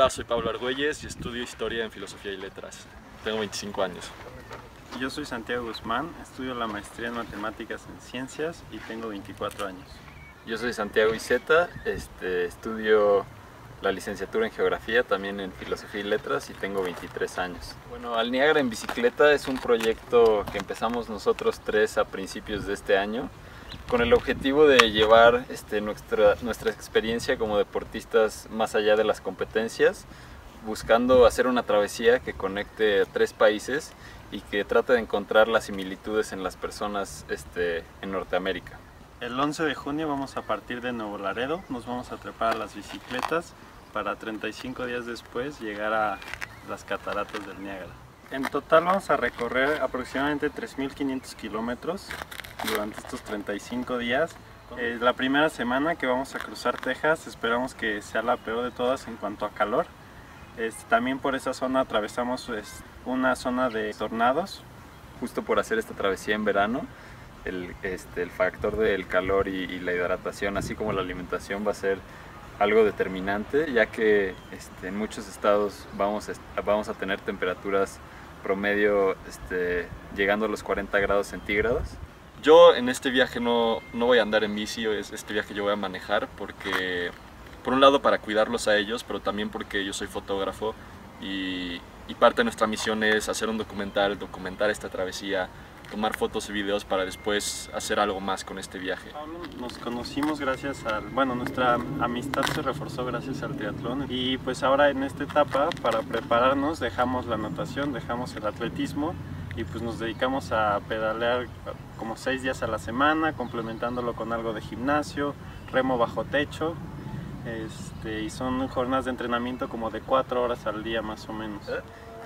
Hola, soy Pablo Argüelles y estudio Historia en Filosofía y Letras. Tengo 25 años. Yo soy Santiago Guzmán, estudio la maestría en Matemáticas en Ciencias y tengo 24 años. Yo soy Santiago Iseta, este, estudio la licenciatura en Geografía, también en Filosofía y Letras y tengo 23 años. Bueno, Al Niágara en Bicicleta es un proyecto que empezamos nosotros tres a principios de este año con el objetivo de llevar este, nuestra, nuestra experiencia como deportistas más allá de las competencias, buscando hacer una travesía que conecte a tres países y que trate de encontrar las similitudes en las personas este, en Norteamérica. El 11 de junio vamos a partir de Nuevo Laredo, nos vamos a trepar a las bicicletas para 35 días después llegar a las cataratas del Niágara. En total vamos a recorrer aproximadamente 3.500 kilómetros durante estos 35 días. Eh, la primera semana que vamos a cruzar Texas esperamos que sea la peor de todas en cuanto a calor. también por esa zona atravesamos pues, una zona de tornados. Justo por hacer esta travesía en verano, el, este, el factor del calor y, y, la hidratación, así como la alimentación, va a ser algo determinante, ya que este, en muchos estados vamos a, vamos a tener temperaturas promedio este, llegando a los 40 grados centígrados. Yo en este viaje no, no voy a andar en bici, este viaje yo voy a manejar porque, por un lado para cuidarlos a ellos, pero también porque yo soy fotógrafo y, y parte de nuestra misión es hacer un documental, documentar esta travesía, tomar fotos y videos para después hacer algo más con este viaje. Nos conocimos gracias al, bueno, nuestra amistad se reforzó gracias al triatlón y pues ahora en esta etapa para prepararnos dejamos la natación, dejamos el atletismo y pues nos dedicamos a pedalear como seis días a la semana, complementándolo con algo de gimnasio, remo bajo techo, este, y son jornadas de entrenamiento como de cuatro horas al día más o menos.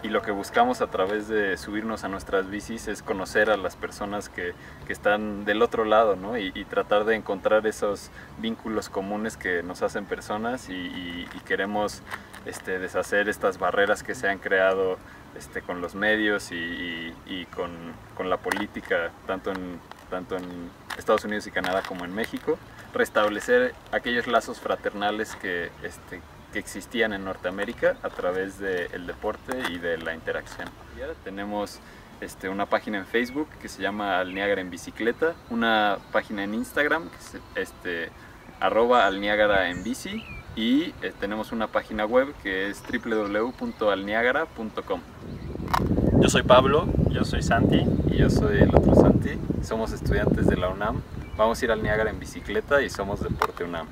Y lo que buscamos a través de subirnos a nuestras bicis es conocer a las personas que, que están del otro lado ¿no? y, y, tratar de encontrar esos vínculos comunes que nos hacen personas y, y, y queremos este, deshacer estas barreras que se han creado este, con los medios y, con, con, la política, tanto en, tanto en Estados Unidos y Canadá como en México, restablecer aquellos lazos fraternales que, este, que existían en Norteamérica a través del deporte y de la interacción. Y ahora tenemos este, una página en Facebook que se llama Al Niágara en Bicicleta, una página en Instagram que es este, arroba al Niágara en bici y eh, tenemos una página web que es www.alniagara.com. Yo soy Pablo, yo soy Santi y yo soy el otro Santi. Somos estudiantes de la UNAM. Vamos a ir al Niágara en bicicleta y somos Deporte UNAM.